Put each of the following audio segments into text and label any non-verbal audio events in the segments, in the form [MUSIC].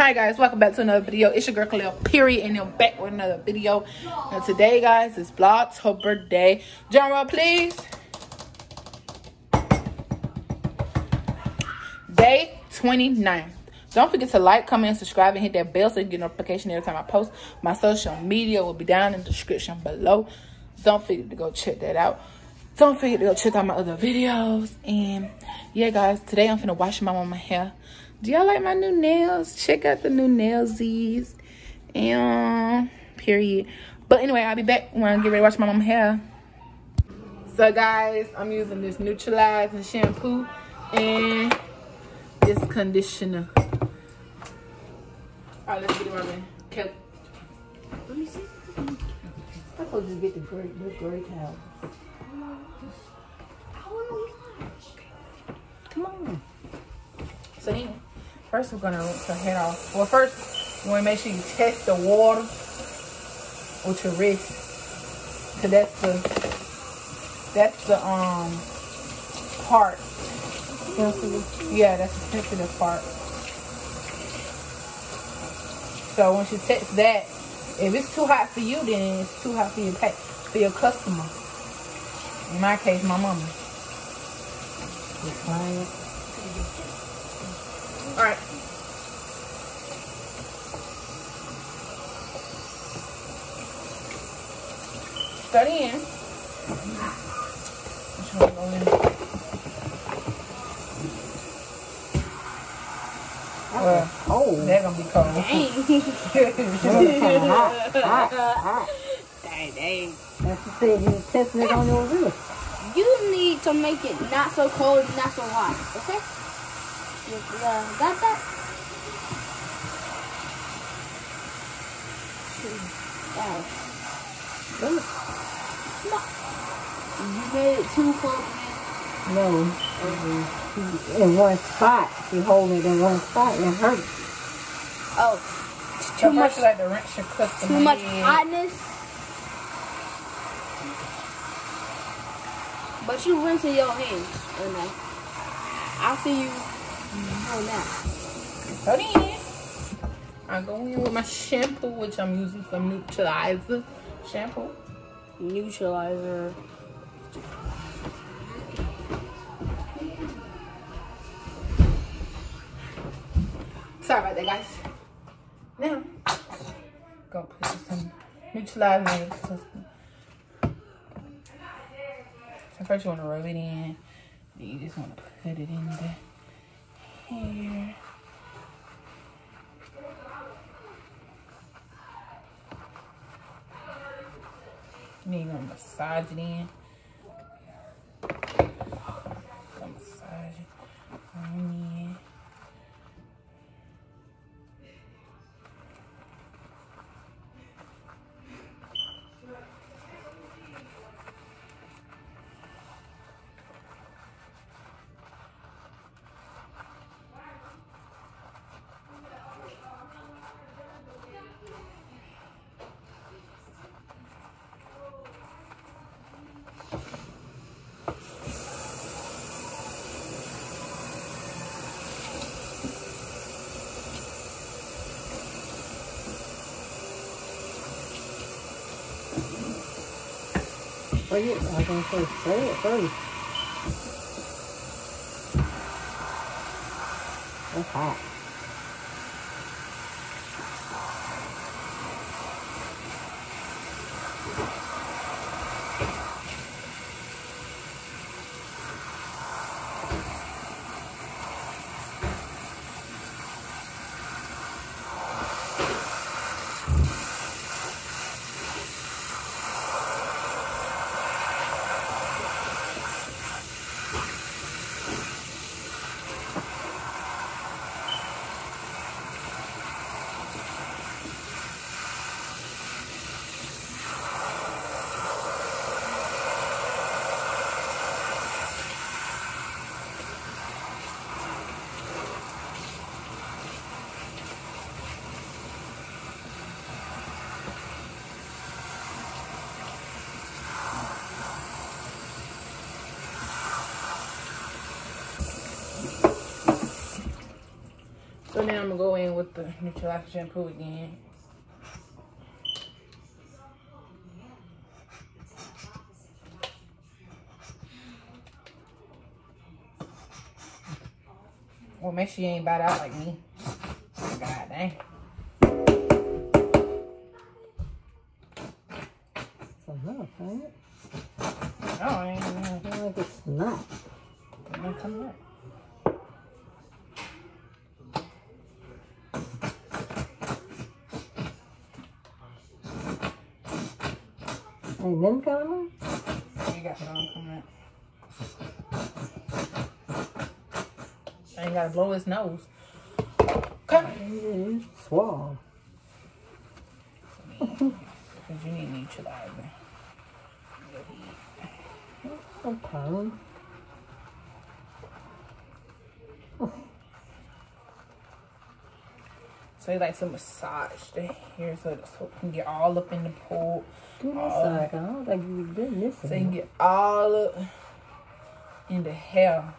Hi guys, welcome back to another video. It's your girl Kaliyah, period, and I'm back with another video. Today, guys, is Vlogtober Day. Drum please. Day 29. Don't forget to like, comment, subscribe, and hit that bell so you get notification every time I post. My social media will be down in the description below. Don't forget to go check that out. Don't forget to go check out my other videos. And yeah, guys, today I'm finna wash my mama hair. Do y'all like my new nails? Check out the new nailsies. And um, period. But anyway, I'll be back when I get ready to wash my mama hair. So guys, I'm using this neutralizing shampoo and this conditioner. Alright, let's get it rubbing. Okay. Let me see. I'm supposed to get the great, the great towel. Come on. So then, first we're gonna rinse her head off. Well, first you wanna make sure you test the water with your wrist, cause that's the that's the um part. Yeah, that's the sensitive part. So once you test that, if it's too hot for you, then it's too hot for your pet, for your customer. In my case, my mama. The client. All right. Study in. Which in? Well, Oh, they're gonna be cold. hot, hot, hot. Dang, dang. That's the thing, you testing it on your wrist. You need to make it not so cold, not so hot. Okay? You uh, got that? Wow. Good. You made it too cold, man. No. In one spot. You hold it in one spot and it hurts. Oh, Too too much, much like to rinse your customer. too much head. hotness. But you rinsing your hands, or no? I see you doing that. So then, I go in with my shampoo, which I'm using some neutralizer shampoo. Neutralizer. Sorry about that, guys. Now, go put some neutralizer in. So first you want to rub it in. Then you just want to put it in the you're going to massage it in. Spray it. I to say spray it first. That's hot. So now I'm gonna go in with the Neutralizer shampoo again. Well, make sure you ain't bite out like me. God dang. It's enough, ain't it? Oh, I ain't I feel like it's not. gonna come up. Ain't them coming? You got some coming up. I ain't gotta blow his nose. Come. Swab. [LAUGHS] Because you need neutralizer. Okay. So he likes to massage the hair so it so can get all up in the pool. This Oh. side. I don't think you've been this So he can get all up in the hair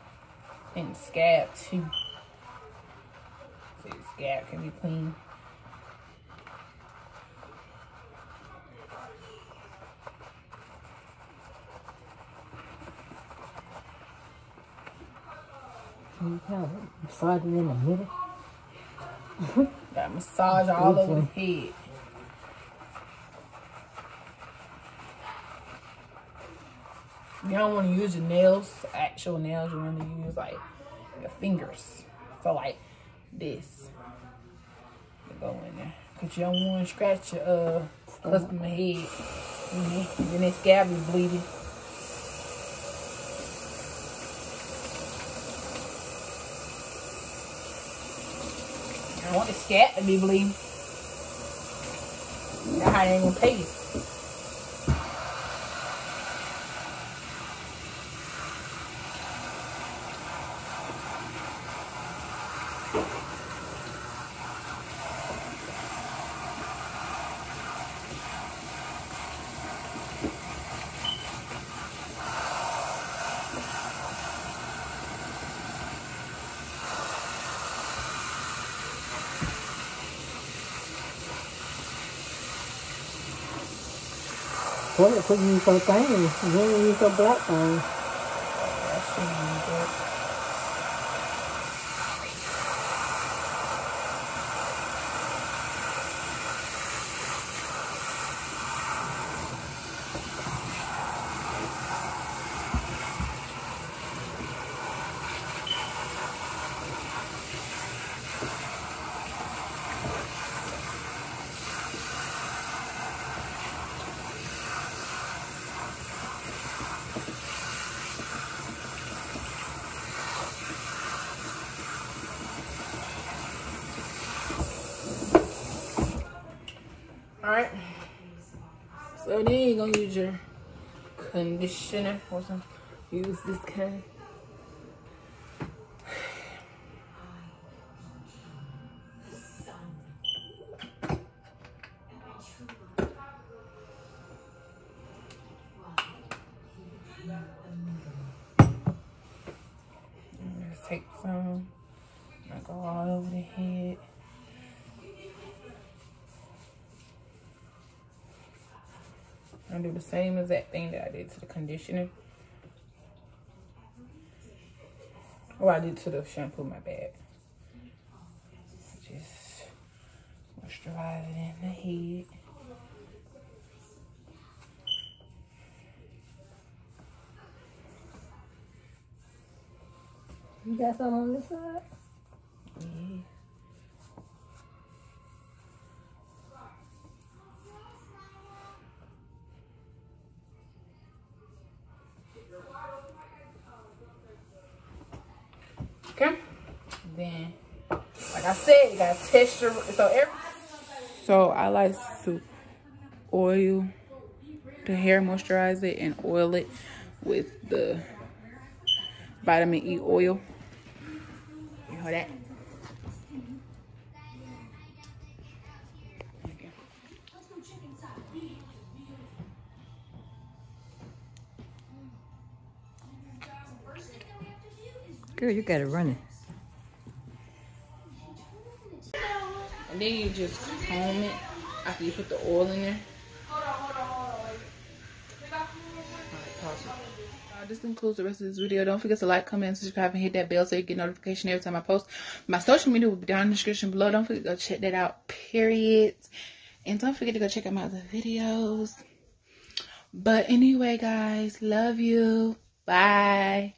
and the scalp too. So your scalp can be clean. You kind of massage it in the middle. [LAUGHS] Got massage all over the head. You don't want to use your nails, actual nails. You want to use like your fingers. So like this. To go in there. Cause you don't want to scratch your uh customer head. And then that scab be bleeding. I want the scab to be how they ain't gonna pay you. What if we use some things? You ain't use some black things. That shit ain't good. Alright. So then you're gonna use your conditioner or something. Use this kind. I do the same exact thing that I did to the conditioner. Or I did to the shampoo, my bad. Just moisturize it in the head. You got some on this side? Then, like I said, you gotta test your so every. So I like to oil the hair, moisturize it, and oil it with the vitamin E oil. You know that. Okay. Girl, you got it running. And then you just comb it after you put the oil in there. Uh, this concludes the rest of this video. Don't forget to like, comment, subscribe, and hit that bell so you get notification every time I post. My social media will be down in the description below. Don't forget to go check that out, period. And don't forget to go check out my other videos. But anyway, guys, love you. Bye.